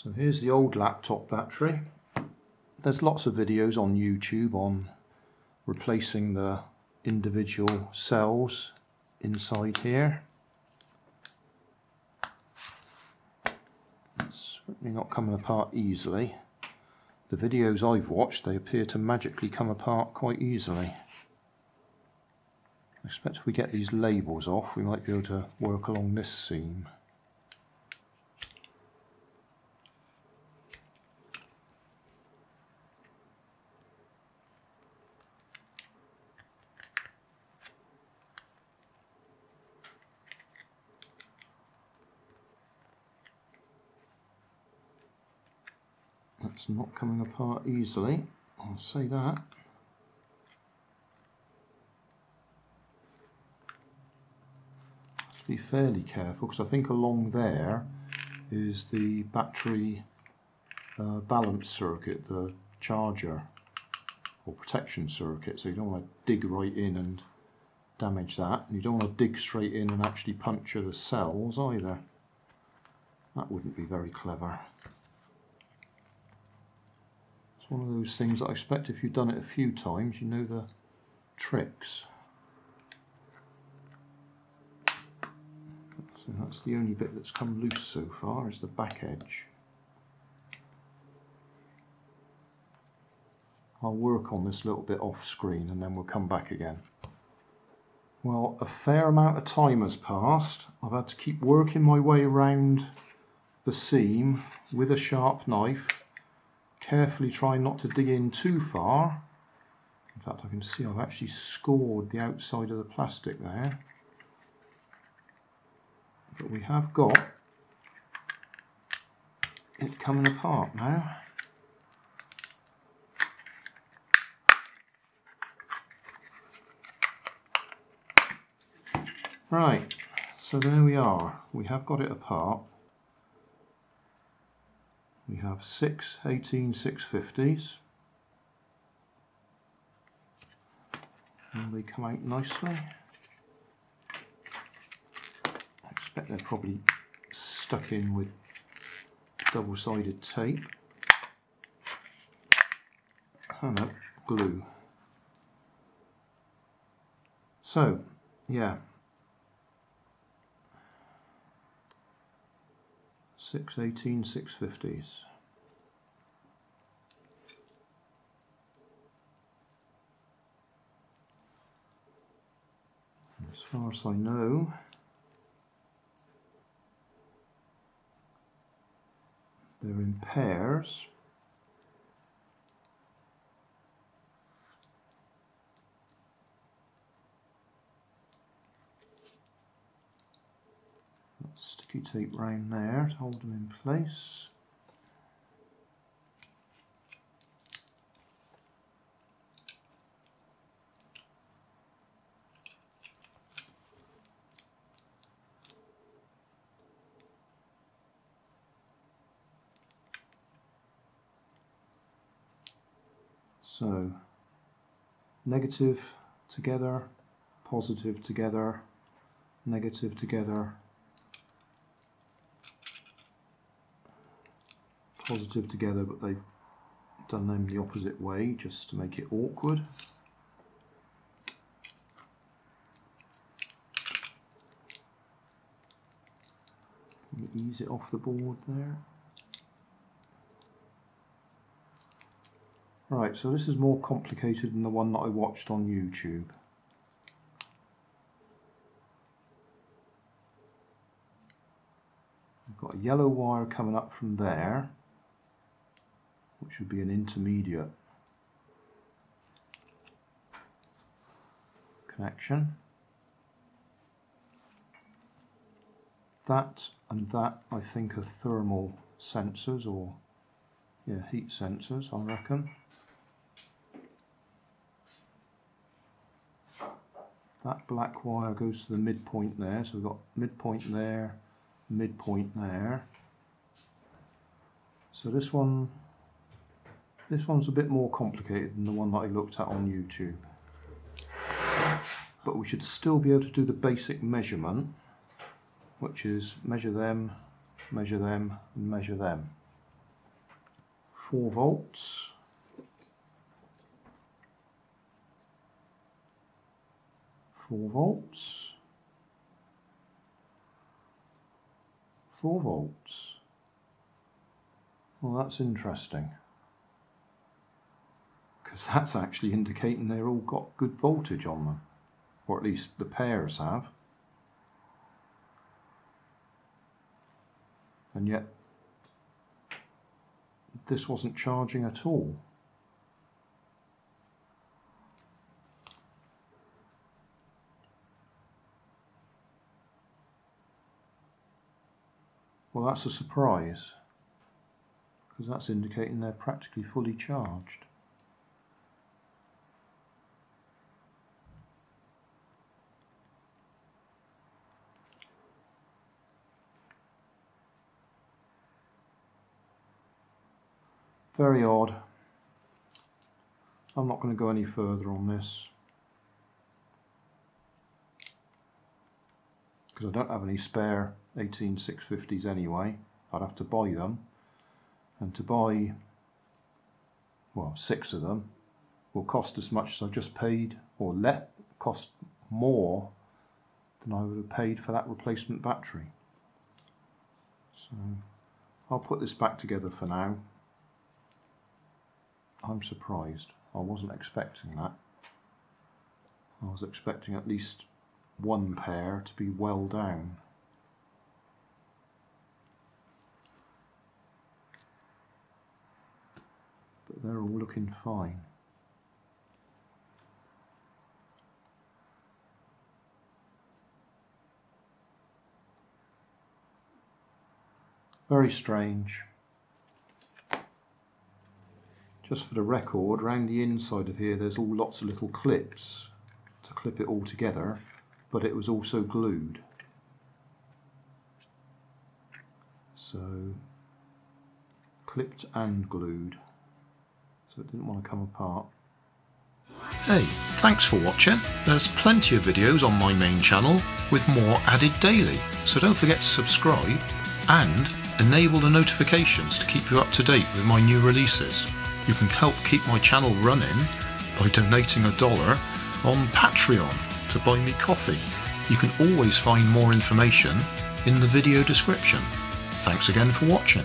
So here's the old laptop battery. There's lots of videos on YouTube on replacing the individual cells inside here. It's certainly not coming apart easily. The videos I've watched, they appear to magically come apart quite easily. I expect if we get these labels off, we might be able to work along this seam. That's not coming apart easily, I'll say that. Be fairly careful because I think along there is the battery uh, balance circuit, the charger or protection circuit, so you don't want to dig right in and damage that. And you don't want to dig straight in and actually puncture the cells either. That wouldn't be very clever one of those things that I expect if you've done it a few times, you know the tricks. So that's the only bit that's come loose so far, is the back edge. I'll work on this little bit off screen and then we'll come back again. Well, a fair amount of time has passed. I've had to keep working my way around the seam with a sharp knife carefully trying not to dig in too far. In fact, I can see I've actually scored the outside of the plastic there. But we have got it coming apart now. Right, so there we are. We have got it apart we have six 18 650s and they come out nicely. I expect they're probably stuck in with double-sided tape. And glue. So yeah Six eighteen six fifties. As far as I know, they're in pairs. Sticky tape round there to hold them in place. So negative together, positive together, negative together, positive together, but they've done them the opposite way just to make it awkward. ease it off the board there. Right, so this is more complicated than the one that I watched on YouTube. I've got a yellow wire coming up from there which would be an intermediate connection. That and that I think are thermal sensors or yeah, heat sensors I reckon. That black wire goes to the midpoint there, so we've got midpoint there, midpoint there. So this one this one's a bit more complicated than the one that I looked at on YouTube. But we should still be able to do the basic measurement, which is measure them, measure them, and measure them. 4 volts. Four volts. Four volts. Well, that's interesting. Because that's actually indicating they're all got good voltage on them. Or at least the pairs have. And yet this wasn't charging at all. Well, that's a surprise because that's indicating they're practically fully charged. Very odd. I'm not going to go any further on this. Because I don't have any spare 18650s anyway. I'd have to buy them. And to buy, well, six of them will cost as much as I've just paid, or let cost more than I would have paid for that replacement battery. So I'll put this back together for now. I'm surprised. I wasn't expecting that. I was expecting at least one pair to be well down. But they're all looking fine. Very strange just for the record around the inside of here there's all lots of little clips to clip it all together but it was also glued so clipped and glued so it didn't want to come apart Hey, thanks for watching. There's plenty of videos on my main channel with more added daily, so don't forget to subscribe and enable the notifications to keep you up to date with my new releases. You can help keep my channel running by donating a dollar on Patreon to buy me coffee. You can always find more information in the video description. Thanks again for watching.